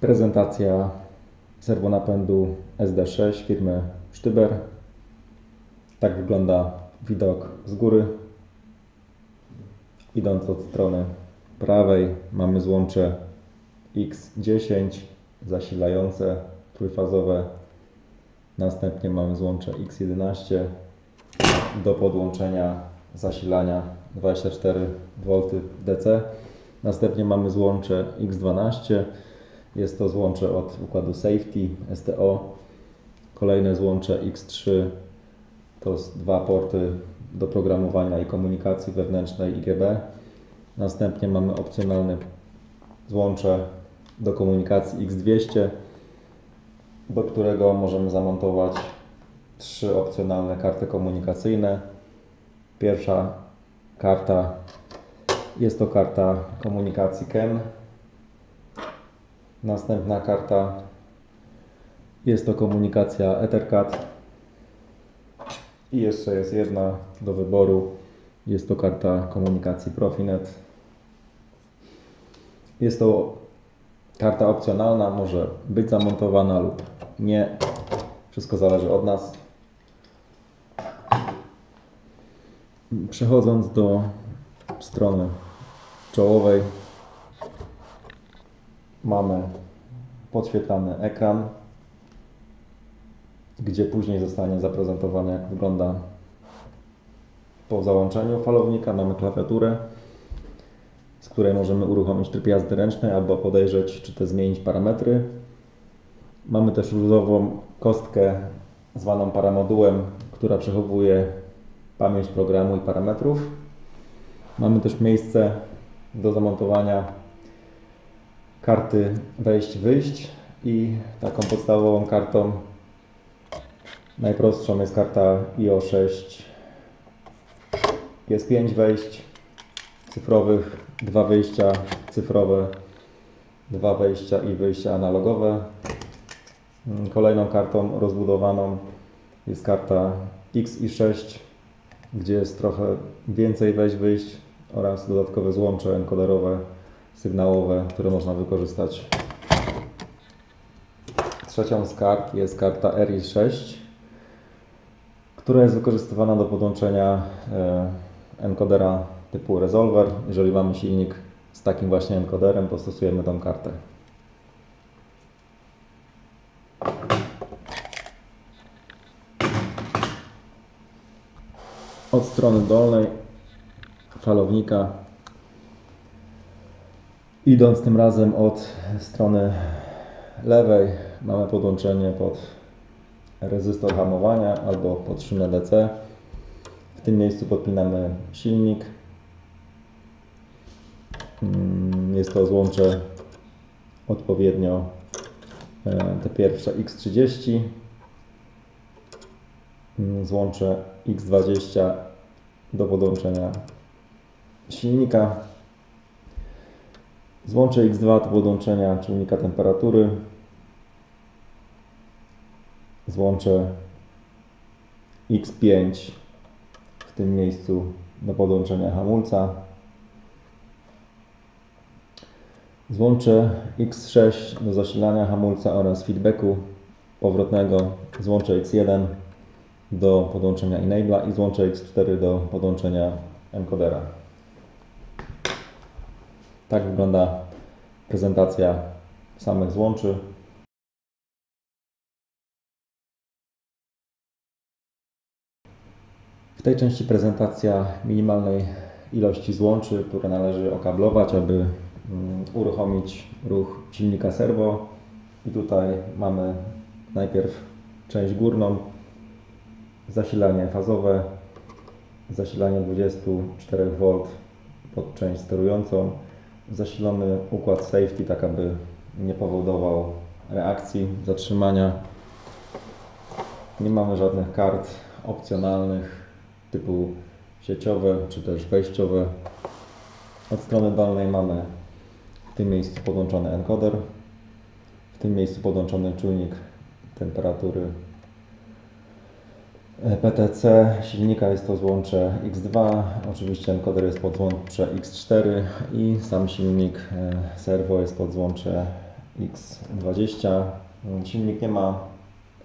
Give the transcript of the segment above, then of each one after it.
Prezentacja serwonapędu SD6 firmy Sztyber. Tak wygląda widok z góry. Idąc od strony prawej mamy złącze X10 zasilające trójfazowe. Następnie mamy złącze X11 do podłączenia zasilania 24V DC. Następnie mamy złącze X12. Jest to złącze od układu Safety STO. Kolejne złącze X3 to dwa porty do programowania i komunikacji wewnętrznej IGB. Następnie mamy opcjonalne złącze do komunikacji X200, do którego możemy zamontować trzy opcjonalne karty komunikacyjne. Pierwsza karta jest to karta komunikacji CAN. Następna karta jest to komunikacja Ethercat. I jeszcze jest jedna do wyboru. Jest to karta komunikacji Profinet. Jest to karta opcjonalna, może być zamontowana lub nie. Wszystko zależy od nas. Przechodząc do strony czołowej, mamy podświetlany ekran, gdzie później zostanie zaprezentowane jak wygląda po załączeniu falownika. Mamy klawiaturę, z której możemy uruchomić tryb jazdy ręcznej albo podejrzeć, czy też zmienić parametry. Mamy też luzową kostkę zwaną paramodułem, która przechowuje pamięć programu i parametrów. Mamy też miejsce do zamontowania karty wejść-wyjść i taką podstawową kartą najprostszą jest karta IO6. Jest 5 wejść cyfrowych, dwa wyjścia cyfrowe, dwa wejścia i wyjścia analogowe. Kolejną kartą rozbudowaną jest karta X i 6, gdzie jest trochę więcej wejść, wyjść oraz dodatkowe złącze encoderowe, sygnałowe, które można wykorzystać. Trzecią z kart jest karta RI6, która jest wykorzystywana do podłączenia e, encodera typu Resolver. Jeżeli mamy silnik z takim właśnie encoderem, to stosujemy tą kartę. Od strony dolnej falownika, idąc tym razem od strony lewej, mamy podłączenie pod rezystor hamowania albo pod szynę DC. W tym miejscu podpinamy silnik. Jest to złącze odpowiednio te pierwsze X30, złącze X20 do podłączenia silnika. Złącze X2 do podłączenia czujnika temperatury. Złącze X5 w tym miejscu do podłączenia hamulca. Złącze X6 do zasilania hamulca oraz feedbacku powrotnego. Złącze X1 do podłączenia enabla i złącze X4 do podłączenia encodera. Tak wygląda prezentacja samych złączy. W tej części prezentacja minimalnej ilości złączy, które należy okablować, aby uruchomić ruch silnika serwo. I tutaj mamy najpierw część górną, zasilanie fazowe, zasilanie 24V pod część sterującą, zasilony układ safety, tak aby nie powodował reakcji, zatrzymania. Nie mamy żadnych kart opcjonalnych typu sieciowe czy też wejściowe. Od strony dolnej mamy w tym miejscu podłączony encoder, w tym miejscu podłączony czujnik temperatury PTC silnika jest to złącze X2, oczywiście encoder jest pod złącze X4 i sam silnik serwo jest pod złącze X20. Silnik nie ma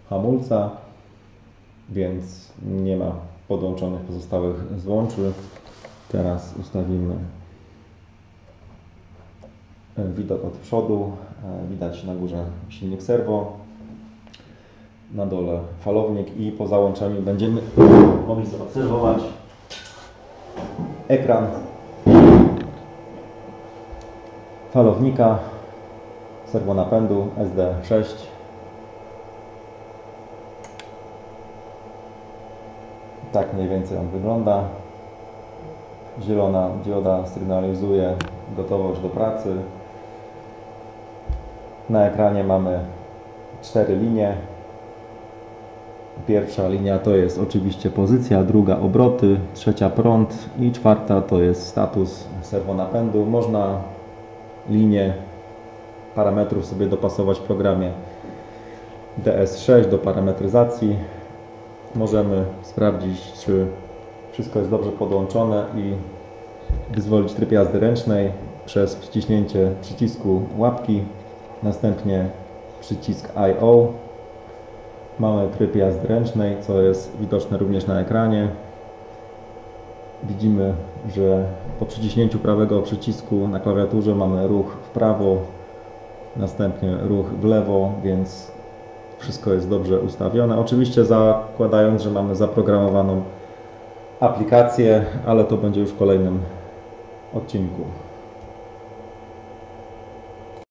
hamulca, więc nie ma podłączonych pozostałych złączy. Teraz ustawimy e, widok od przodu. E, Widać na górze silnik serwo, na dole. Falownik i po załączeniu będziemy mogli zaobserwować ekran falownika serwonapędu SD6 tak mniej więcej on wygląda. Zielona dioda sygnalizuje gotowość do pracy. Na ekranie mamy cztery linie Pierwsza linia to jest oczywiście pozycja, druga obroty, trzecia prąd i czwarta to jest status serwonapędu. Można linię parametrów sobie dopasować w programie DS6 do parametryzacji. Możemy sprawdzić, czy wszystko jest dobrze podłączone i wyzwolić tryb jazdy ręcznej przez wciśnięcie przycisku łapki, następnie przycisk I.O. Mamy tryb jazdy ręcznej, co jest widoczne również na ekranie. Widzimy, że po przyciśnięciu prawego przycisku na klawiaturze mamy ruch w prawo, następnie ruch w lewo, więc wszystko jest dobrze ustawione. Oczywiście zakładając, że mamy zaprogramowaną aplikację, ale to będzie już w kolejnym odcinku.